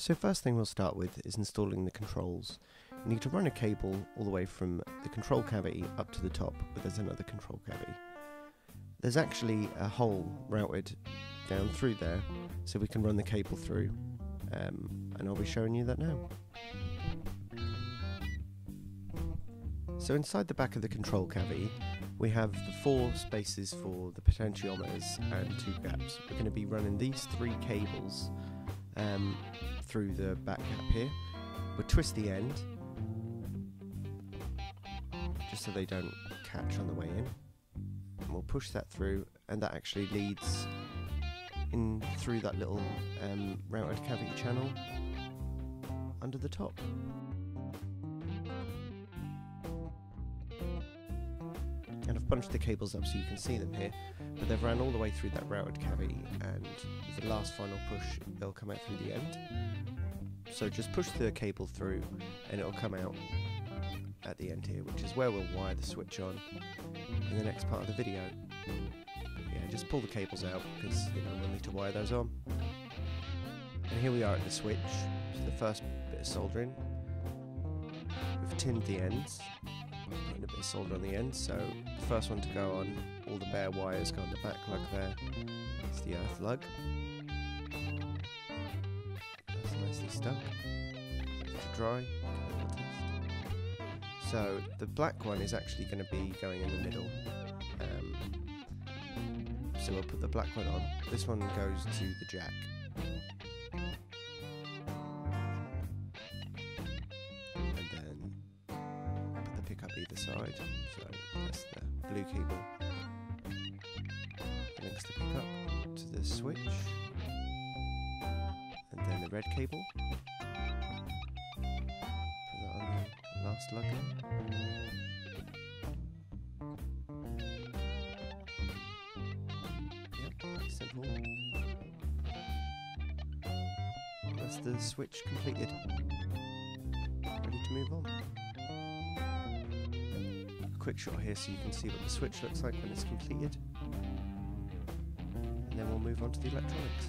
So first thing we'll start with is installing the controls. You need to run a cable all the way from the control cavity up to the top, where there's another control cavity. There's actually a hole routed down through there, so we can run the cable through, um, and I'll be showing you that now. So inside the back of the control cavity, we have the four spaces for the potentiometers and two gaps. We're going to be running these three cables um, through the back cap here. We'll twist the end, just so they don't catch on the way in. And we'll push that through, and that actually leads in through that little um, routed cavity channel under the top. Bunched the cables up so you can see them here, but they've run all the way through that routed cavity, and the last final push, they'll come out through the end. So just push the cable through, and it'll come out at the end here, which is where we'll wire the switch on in the next part of the video. Yeah, just pull the cables out because you know we'll need to wire those on. And here we are at the switch. So the first bit of soldering. We've tinned the ends, putting a bit of solder on the end. So the first one to go on, all the bare wires go on the back lug there. It's the earth lug. That's nicely stuck. To dry. So the black one is actually going to be going in the middle. Um, so we'll put the black one on. This one goes to the jack. Pickup either side. So that's the blue cable. Links the pickup to the switch. And then the red cable. Put that on the last lug in. That's the switch completed. Ready to move on. Quick shot here so you can see what the switch looks like when it's completed. And then we'll move on to the electronics.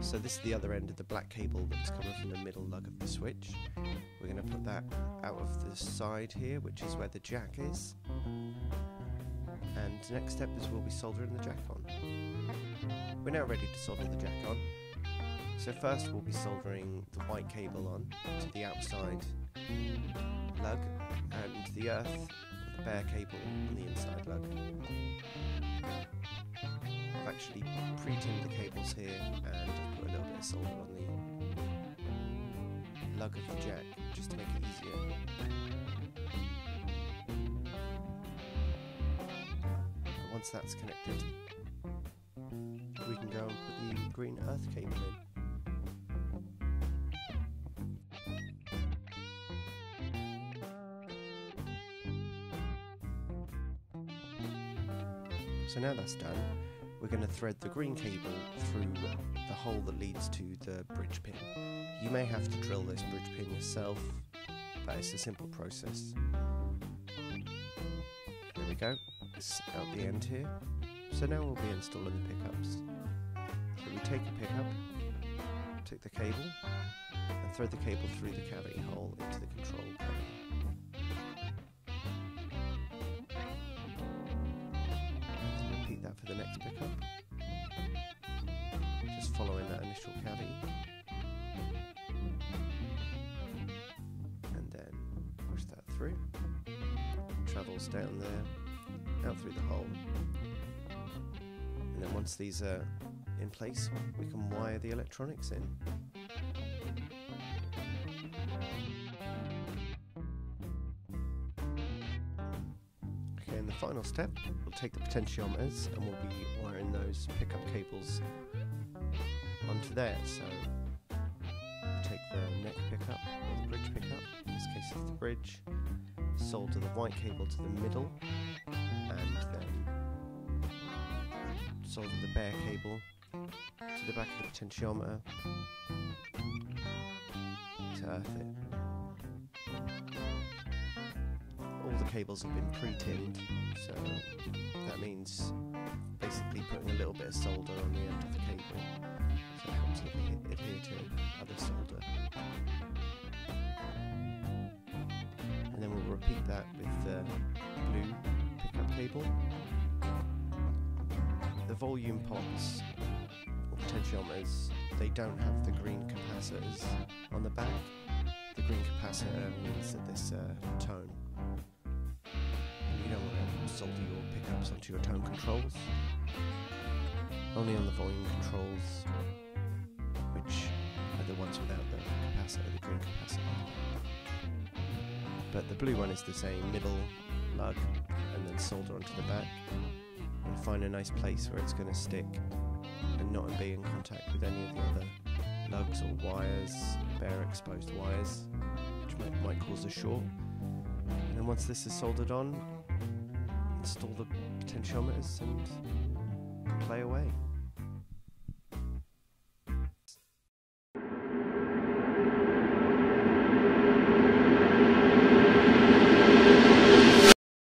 So this is the other end of the black cable that's coming from the middle lug of the switch. We're going to put that out of the side here, which is where the jack is. And next step is we'll be soldering the jack on. We're now ready to solder the jack on. So first we'll be soldering the white cable on to the outside lug and the earth, the bare cable on the inside lug. I've actually pre-tinned the cables here and I've put a little bit of solder on the lug of the jack just to make it easier. But once that's connected, we can go and put the green earth cable in. So now that's done, we're going to thread the green cable through the hole that leads to the bridge pin. You may have to drill this bridge pin yourself, but it's a simple process. There we go, it's out the end here. So now we'll be installing the pickups. So we take a pickup, take the cable, and thread the cable through the cavity hole into the control cavity. For the next pickup. Just following that initial cavity. And then push that through. Travels down there, out through the hole. And then once these are in place, we can wire the electronics in. And the final step, we'll take the potentiometers and we'll be wiring those pickup cables onto there. So take the neck pickup or the bridge pickup, in this case it's the bridge, solder the white cable to the middle, and then solder the bare cable to the back of the potentiometer to earth it. The cables have been pre-tinned, so that means basically putting a little bit of solder on the end of the cable, so it helps it adhere to other solder. And then we'll repeat that with the blue pickup cable. The volume pots or potentiometers, they don't have the green capacitors on the back. The green capacitor means that this uh, solder your pickups onto your tone controls. Only on the volume controls, which are the ones without the capacitor, the green capacitor. But the blue one is the same, middle lug, and then solder onto the back. And find a nice place where it's going to stick and not be in contact with any of the other lugs or wires, bare exposed wires, which might, might cause a short. And then once this is soldered on, install the potentiometers and play away.